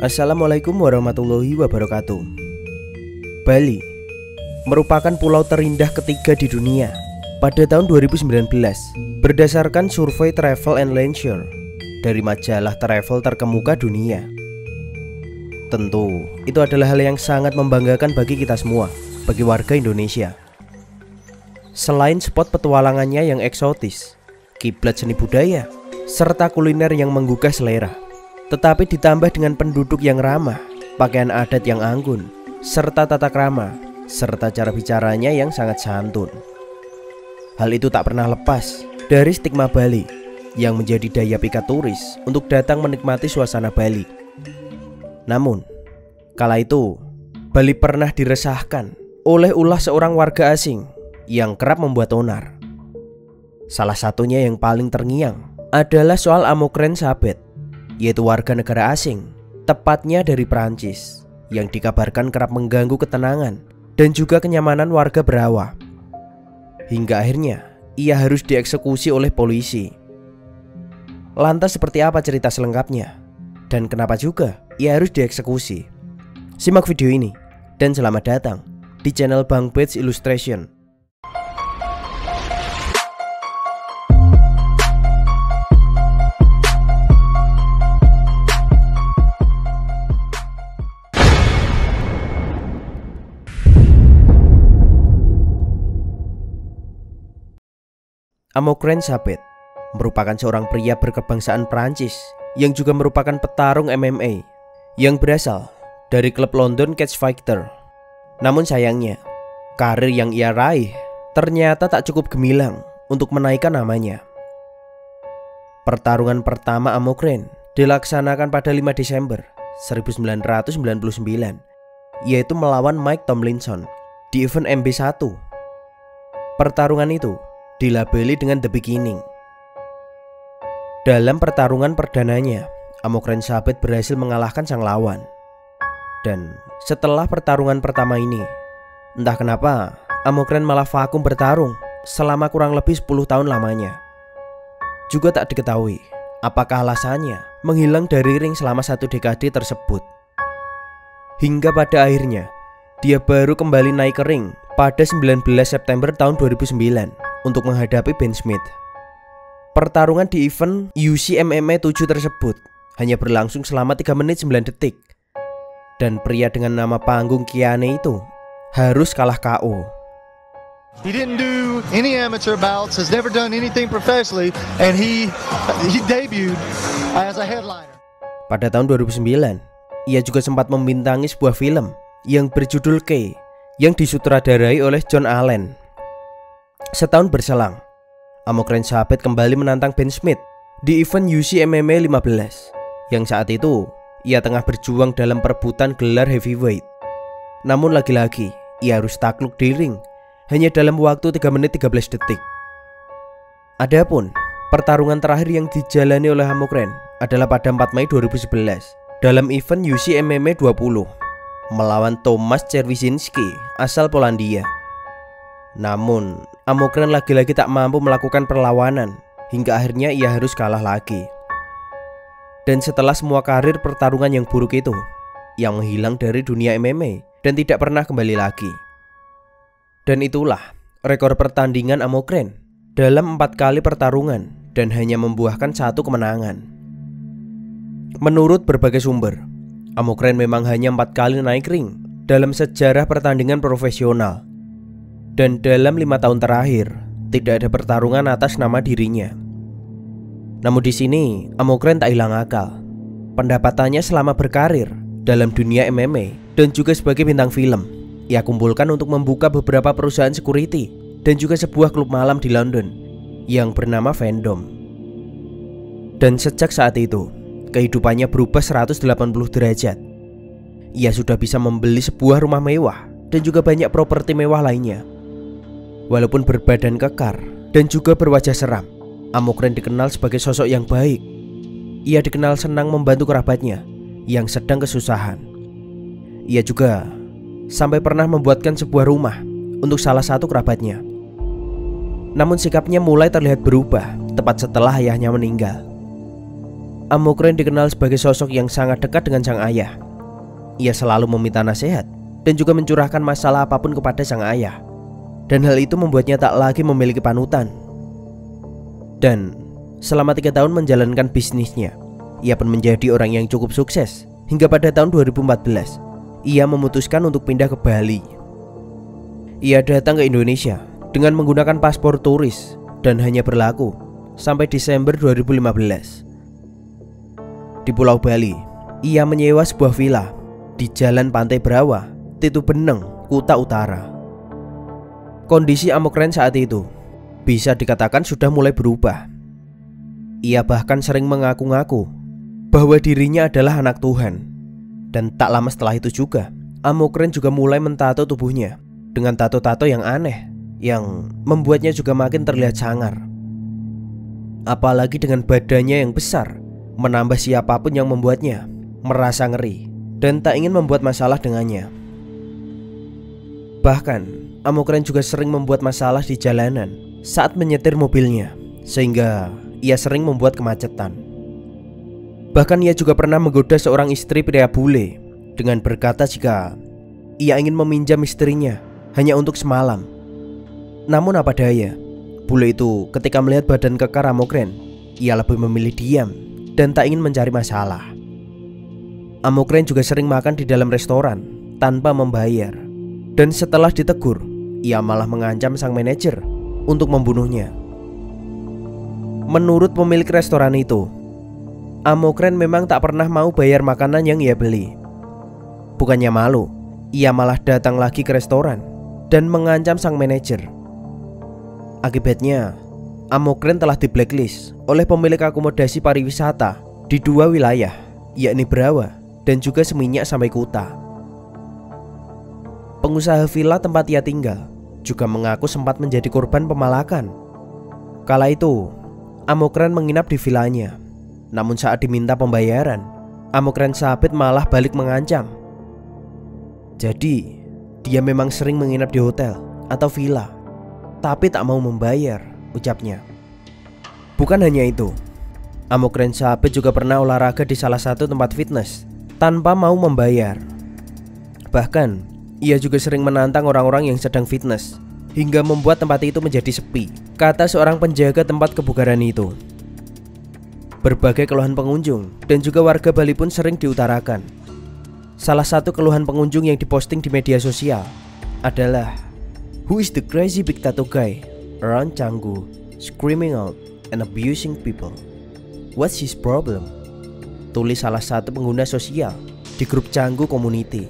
Assalamualaikum warahmatullahi wabarakatuh. Bali merupakan pulau terindah ketiga di dunia pada tahun 2019 berdasarkan survei Travel and Leisure dari majalah travel terkemuka dunia. Tentu, itu adalah hal yang sangat membanggakan bagi kita semua, bagi warga Indonesia. Selain spot petualangannya yang eksotis, kiblat seni budaya, serta kuliner yang menggugah selera, tetapi ditambah dengan penduduk yang ramah, pakaian adat yang anggun, serta tata krama, serta cara bicaranya yang sangat santun. Hal itu tak pernah lepas dari stigma Bali yang menjadi daya pikat turis untuk datang menikmati suasana Bali. Namun, kala itu Bali pernah diresahkan oleh ulah seorang warga asing yang kerap membuat onar. Salah satunya yang paling terngiang adalah soal Amokren Sabet, yaitu warga negara asing, tepatnya dari Perancis yang dikabarkan kerap mengganggu ketenangan dan juga kenyamanan warga Berawa. Hingga akhirnya ia harus dieksekusi oleh polisi. Lantas seperti apa cerita selengkapnya? Dan kenapa juga ia harus dieksekusi? Simak video ini dan selamat datang di channel Bang Page Illustration. Amokren Sabet merupakan seorang pria berkebangsaan Prancis yang juga merupakan petarung MMA yang berasal dari klub London Catch Fighter. Namun sayangnya, karir yang ia raih ternyata tak cukup gemilang untuk menaikkan namanya. Pertarungan pertama Amokren dilaksanakan pada 5 Desember 1999 yaitu melawan Mike Tomlinson di event MB1. Pertarungan itu dilabeli dengan The Beginning. Dalam pertarungan perdananya, Amokren Sabet berhasil mengalahkan sang lawan. Dan setelah pertarungan pertama ini, entah kenapa Amokren malah vakum bertarung selama kurang lebih 10 tahun lamanya. Juga tak diketahui apakah alasannya menghilang dari ring selama satu dekade tersebut. Hingga pada akhirnya, dia baru kembali naik ke ring pada 19 September tahun 2009 untuk menghadapi Ben Smith. Pertarungan di event UC MMA 7 tersebut hanya berlangsung selama 3 menit 9 detik. Dan pria dengan nama panggung Kiane itu harus kalah KO. He didn't do any amateur bouts, has never done anything professionally, and he he debuted as a headliner. Pada tahun 2009, ia juga sempat membintangi sebuah film yang berjudul K yang disutradarai oleh John Allen. Setahun berselang, Amokren Sabet kembali menantang Ben Smith di event UC MMA 15 yang saat itu ia tengah berjuang dalam perebutan gelar heavyweight. Namun lagi-lagi ia harus takluk di ring hanya dalam waktu 3 menit 13 detik. Adapun pertarungan terakhir yang dijalani oleh Amokren adalah pada 4 Mei 2011 dalam event UC MMA 20 melawan Tomasz Czerwinski asal Polandia. Namun, Amokren lagi-lagi tak mampu melakukan perlawanan hingga akhirnya ia harus kalah lagi. Dan setelah semua karir pertarungan yang buruk itu, yang menghilang dari dunia MMA dan tidak pernah kembali lagi. Dan itulah rekor pertandingan Amokren dalam empat kali pertarungan dan hanya membuahkan satu kemenangan. Menurut berbagai sumber, Amokren memang hanya empat kali naik ring dalam sejarah pertandingan profesional dan dalam lima tahun terakhir tidak ada pertarungan atas nama dirinya. Namun di sini Amokren tak hilang akal. Pendapatannya selama berkarir dalam dunia MMA dan juga sebagai bintang film, ia kumpulkan untuk membuka beberapa perusahaan security dan juga sebuah klub malam di London yang bernama Fandom. Dan sejak saat itu, kehidupannya berubah 180 derajat. Ia sudah bisa membeli sebuah rumah mewah dan juga banyak properti mewah lainnya Walaupun berbadan kekar dan juga berwajah seram, Amokren dikenal sebagai sosok yang baik. Ia dikenal senang membantu kerabatnya yang sedang kesusahan. Ia juga sampai pernah membuatkan sebuah rumah untuk salah satu kerabatnya. Namun sikapnya mulai terlihat berubah tepat setelah ayahnya meninggal. Amokren dikenal sebagai sosok yang sangat dekat dengan sang ayah. Ia selalu meminta nasihat dan juga mencurahkan masalah apa pun kepada sang ayah. Dan hal itu membuatnya tak lagi memiliki panutan. Dan selama tiga tahun menjalankan bisnisnya, ia pun menjadi orang yang cukup sukses. Hingga pada tahun 2014, ia memutuskan untuk pindah ke Bali. Ia datang ke Indonesia dengan menggunakan paspor turis dan hanya berlaku sampai Desember 2015. Di Pulau Bali, ia menyewa sebuah villa di Jalan Pantai Brawa, Titu Beneng, Kuta Utara. Kondisi Amokren saat itu bisa dikatakan sudah mulai berubah. Ia bahkan sering mengaku-ngaku bahwa dirinya adalah anak Tuhan. Dan tak lama setelah itu juga, Amokren juga mulai mentato tubuhnya dengan tato-tato yang aneh yang membuatnya juga makin terlihat sangar. Apalagi dengan badannya yang besar menambah siapa pun yang membuatnya merasa ngeri dan tak ingin membuat masalah dengannya. Bahkan, Amokren juga sering membuat masalah di jalanan saat menyetir mobilnya, sehingga ia sering membuat kemacetan. Bahkan ia juga pernah menggoda seorang istri pria bule dengan berkata jika ia ingin meminjam istrinya hanya untuk semalam. Namun apa daya, bule itu ketika melihat badan kekar Amokren, ia lebih memilih diam dan tak ingin mencari masalah. Amokren juga sering makan di dalam restoran tanpa membayar. Dan setelah ditegur, ia malah mengancam sang manajer untuk membunuhnya. Menurut pemilik restoran itu, Amokren memang tak pernah mau bayar makanan yang ia beli. Bukannya malu, ia malah datang lagi ke restoran dan mengancam sang manajer. Akibatnya, Amokren telah di blacklist oleh pemilik akomodasi pariwisata di dua wilayah, yakni Brawa dan juga Seminyak sampai Kuta. Pengusaha villa tempat ia tinggal juga mengaku sempat menjadi korban pemalakan. Kala itu, Amokren menginap di villanya. Namun saat diminta pembayaran, Amokren Sabit malah balik mengancam. Jadi, dia memang sering menginap di hotel atau villa, tapi tak mau membayar ucapnya. Bukan hanya itu, Amokren Sabit juga pernah olahraga di salah satu tempat fitness tanpa mau membayar. Bahkan, ia juga sering menantang orang-orang yang sedang fitness hingga membuat tempat itu menjadi sepi, kata seorang penjaga tempat kebugaran itu. Berbagai keluhan pengunjung dan juga warga Bali pun sering diutarakan. Salah satu keluhan pengunjung yang diposting di media sosial adalah Who is the crazy big tattoo guy around Canggu, screaming out and abusing people. What's his problem? Tulis salah satu pengguna sosial di grup Canggu Community.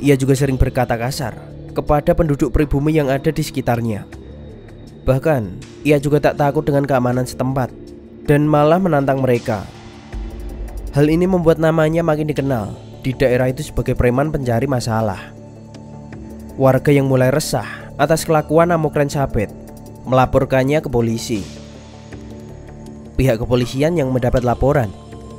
Ia juga sering berkata kasar kepada penduduk pribumi yang ada di sekitarnya. Bahkan, ia juga tak takut dengan keamanan setempat dan malah menantang mereka. Hal ini membuat namanya makin dikenal di daerah itu sebagai preman pencari masalah. Warga yang mulai resah atas kelakuan Amokren Sabet melaporkannya ke polisi. Pihak kepolisian yang mendapat laporan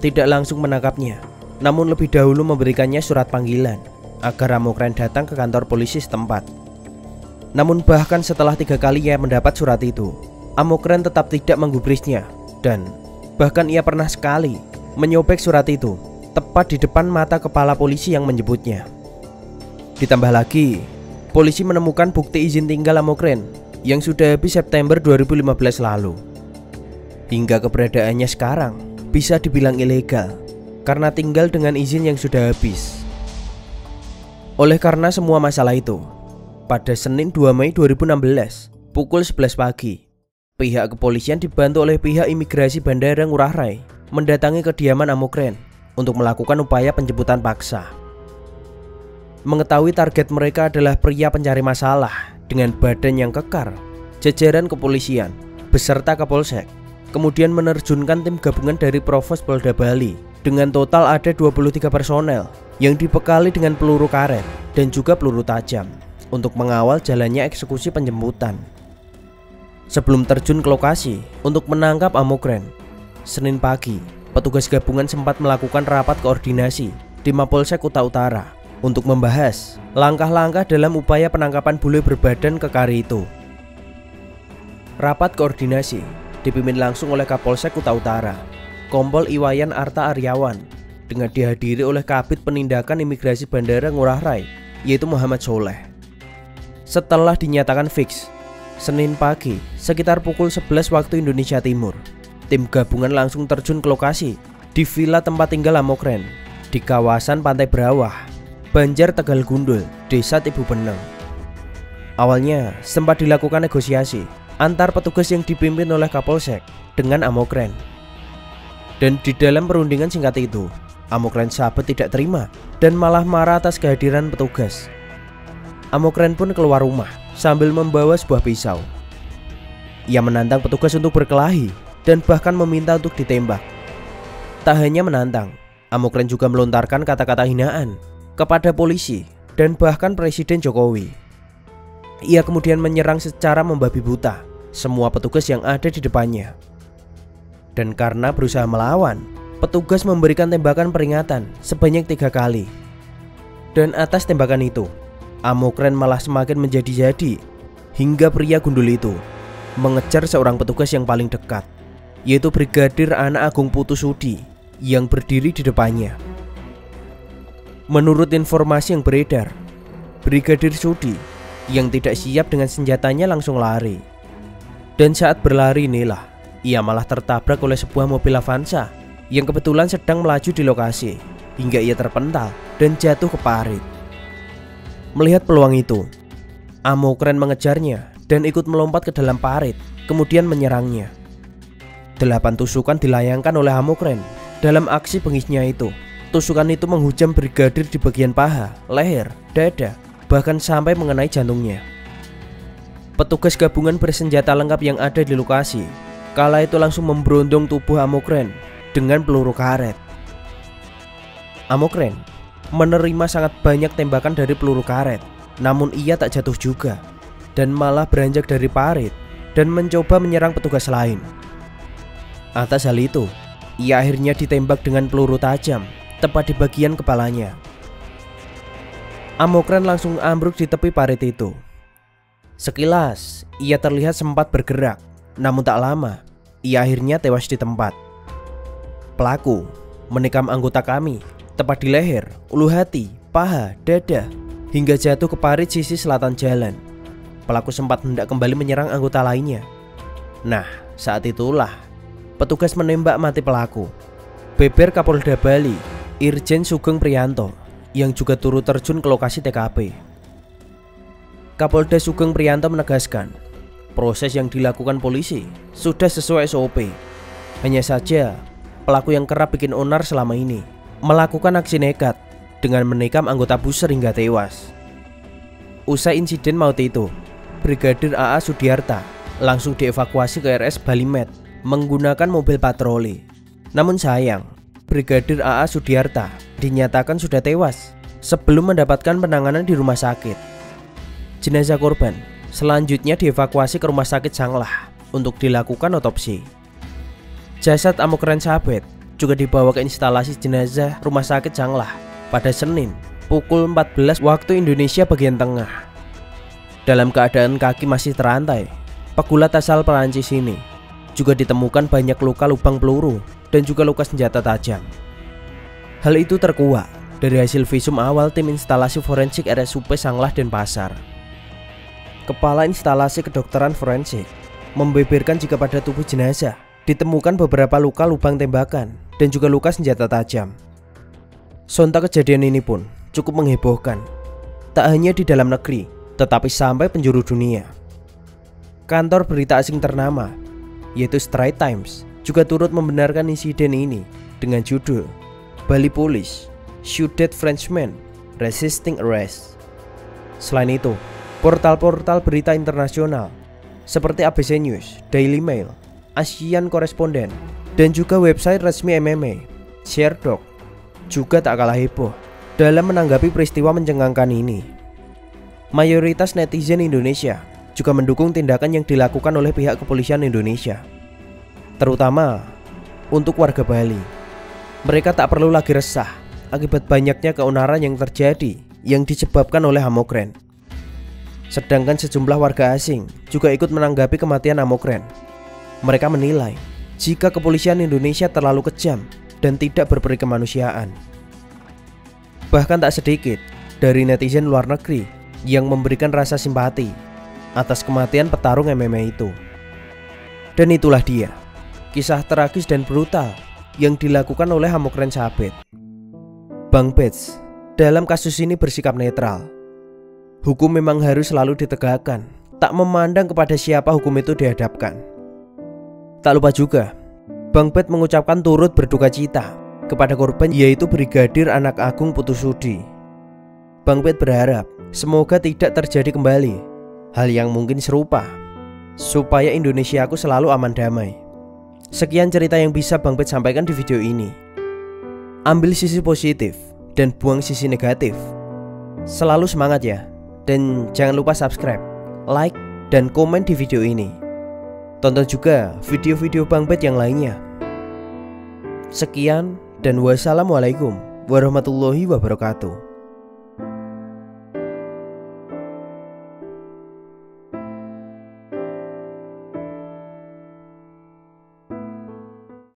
tidak langsung menangkapnya, namun lebih dahulu memberikannya surat panggilan agar Amokren datang ke kantor polisi setempat. Namun bahkan setelah tiga kali ia mendapat surat itu, Amokren tetap tidak menggubrisnya dan bahkan ia pernah sekali menyobek surat itu tepat di depan mata kepala polisi yang menyebutnya. Ditambah lagi, polisi menemukan bukti izin tinggal Amokren yang sudah habis September 2015 lalu. Hingga keberadaannya sekarang bisa dibilang ilegal karena tinggal dengan izin yang sudah habis. Oleh karena semua masalah itu, pada Senin 2 Mei 2016 pukul 11 pagi, pihak kepolisian dibantu oleh pihak imigrasi Bandara Ngurah Rai mendatangi kediaman Amokren untuk melakukan upaya penjemputan paksa. Mengetahui target mereka adalah pria pencari masalah dengan badan yang kekar, jajaran kepolisian beserta Kapolsek kemudian menerjunkan tim gabungan dari Provos Polda Bali dengan total ada 23 personel yang dibekali dengan peluru karet dan juga peluru tajam untuk mengawal jalannya eksekusi penjemputan. Sebelum terjun ke lokasi untuk menangkap Amokren, Senin pagi, petugas gabungan sempat melakukan rapat koordinasi di Mapolsek Kuta Utara untuk membahas langkah-langkah dalam upaya penangkapan bule berbadan kekari itu. Rapat koordinasi dipimpin langsung oleh Kapolsek Kuta Utara, Kompol Iwayan Arta Aryawan dengan dihadiri oleh Kabit Penindakan Imigrasi Bandara Ngurah Rai yaitu Muhammad Soleh. Setelah dinyatakan fix, Senin pagi sekitar pukul 11 waktu Indonesia Timur, tim gabungan langsung terjun ke lokasi di villa tempat tinggal Amokren di kawasan Pantai Berawah, Banjar Tegal Gundul, Desa Tibu Beneng. Awalnya sempat dilakukan negosiasi antar petugas yang dipimpin oleh Kapolsek dengan Amokren. Dan di dalam perundingan singkat itu, Amokren sahabat tidak terima dan malah marah atas kehadiran petugas. Amokren pun keluar rumah sambil membawa sebuah pisau. Ia menantang petugas untuk berkelahi dan bahkan meminta untuk ditembak. Tak hanya menantang, Amokren juga melontarkan kata-kata hinaan kepada polisi dan bahkan Presiden Jokowi. Ia kemudian menyerang secara membabi buta semua petugas yang ada di depannya. Dan karena berusaha melawan, petugas memberikan tembakan peringatan sebanyak tiga kali. Dan atas tembakan itu, Amokren malah semakin menjadi-jadi hingga pria gundul itu mengejar seorang petugas yang paling dekat, yaitu Brigadir Anak Agung Putusudi yang berdiri di depannya. Menurut informasi yang beredar, Brigadir Sudi yang tidak siap dengan senjatanya langsung lari. Dan saat berlari inilah, ia malah tertabrak oleh sebuah mobil Avanza yang kebetulan sedang melaju di lokasi hingga ia terpental dan jatuh ke parit. Melihat peluang itu, Amokren mengejarnya dan ikut melompat ke dalam parit, kemudian menyerangnya. Delapan tusukan dilayangkan oleh Amokren dalam aksi bengisnya itu. Tusukan itu menghujam brigadir di bagian paha, leher, dada, bahkan sampai mengenai jantungnya. Petugas gabungan bersenjata lengkap yang ada di lokasi kala itu langsung memberondong tubuh Amokren dengan peluru karet. Amokren menerima sangat banyak tembakan dari peluru karet, namun ia tak jatuh juga dan malah beranjak dari parit dan mencoba menyerang petugas lain. Atas hal itu, ia akhirnya ditembak dengan peluru tajam tepat di bagian kepalanya. Amokren langsung ambruk di tepi parit itu. Sekilas, ia terlihat sempat bergerak, namun tak lama, ia akhirnya tewas di tempat. Pelaku menikam anggota kami, tepat di leher, ulu hati, paha, dada, hingga jatuh ke parit sisi selatan jalan. Pelaku sempat hendak kembali menyerang anggota lainnya. Nah, saat itulah petugas menembak mati pelaku. Beber Kapolda Bali, Irjen Sugeng Prianto, yang juga turut terjun ke lokasi TKP. Kapolda Sugeng Prianto menegaskan, proses yang dilakukan polisi sudah sesuai SOP. Hanya saja pelaku yang kerap bikin onar selama ini melakukan aksi nekat dengan menikam anggota bus hingga tewas. Usai insiden maut itu, Brigadir AA Sudiarta langsung dievakuasi ke RS Balimet menggunakan mobil patroli. Namun sayang, Brigadir AA Sudiarta dinyatakan sudah tewas sebelum mendapatkan penanganan di rumah sakit. Jenazah korban selanjutnya dievakuasi ke rumah sakit Sanglah untuk dilakukan otopsi. Jasad Amokren Sabet juga dibawa ke instalasi jenazah Rumah Sakit Sanglah pada Senin pukul 14 waktu Indonesia bagian tengah. Dalam keadaan kaki masih terantai, pegulat asal Perancis ini juga ditemukan banyak luka lubang peluru dan juga luka senjata tajam. Hal itu terkuak dari hasil visum awal tim instalasi forensik RSUP Sanglah dan Pasar. Kepala instalasi kedokteran forensik membeberkan jika pada tubuh jenazah ditemukan beberapa luka lubang tembakan dan juga luka senjata tajam. Sontak kejadian ini pun cukup menghebohkan, tak hanya di dalam negeri, tetapi sampai penjuru dunia. Kantor berita asing ternama, yaitu Straits Times, juga turut membenarkan insiden ini dengan judul Bali Police Shoot Dead Frenchman Resisting Arrest. Selain itu, portal-portal berita internasional seperti ABC News, Daily Mail, Asian Correspondent, dan juga website resmi MMA, ShareDoc, juga tak kalah heboh dalam menanggapi peristiwa mencengangkan ini. Mayoritas netizen Indonesia juga mendukung tindakan yang dilakukan oleh pihak kepolisian Indonesia, terutama untuk warga Bali. Mereka tak perlu lagi resah akibat banyaknya keonaran yang terjadi yang disebabkan oleh Hamokren. Sedangkan sejumlah warga asing juga ikut menanggapi kematian Amokren. Mereka menilai jika kepolisian Indonesia terlalu kejam dan tidak berperi kemanusiaan. Bahkan tak sedikit dari netizen luar negeri yang memberikan rasa simpati atas kematian petarung MMA itu. Dan itulah dia, kisah tragis dan brutal yang dilakukan oleh Hamokren Sabit. Bang Pets dalam kasus ini bersikap netral. Hukum memang harus selalu ditegakkan, tak memandang kepada siapa hukum itu dihadapkan. Tak lupa juga, Bang Pet mengucapkan turut berduka cita kepada korban yaitu Brigadir Anak Agung Putusudi. Bang Pet berharap semoga tidak terjadi kembali hal yang mungkin serupa supaya Indonesia aku selalu aman damai. Sekian cerita yang bisa Bang Pet sampaikan di video ini. Ambil sisi positif dan buang sisi negatif. Selalu semangat ya. Dan jangan lupa subscribe, like, dan komen di video ini. Tonton juga video-video Bang Bet yang lainnya. Sekian dan wassalamualaikum warahmatullahi wabarakatuh.